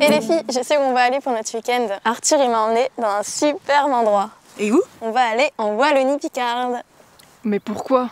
Et les filles, je sais où on va aller pour notre week-end. Arthur il m'a emmené dans un superbe endroit. Et où? On va aller en Wallonie-Picarde. Mais pourquoi?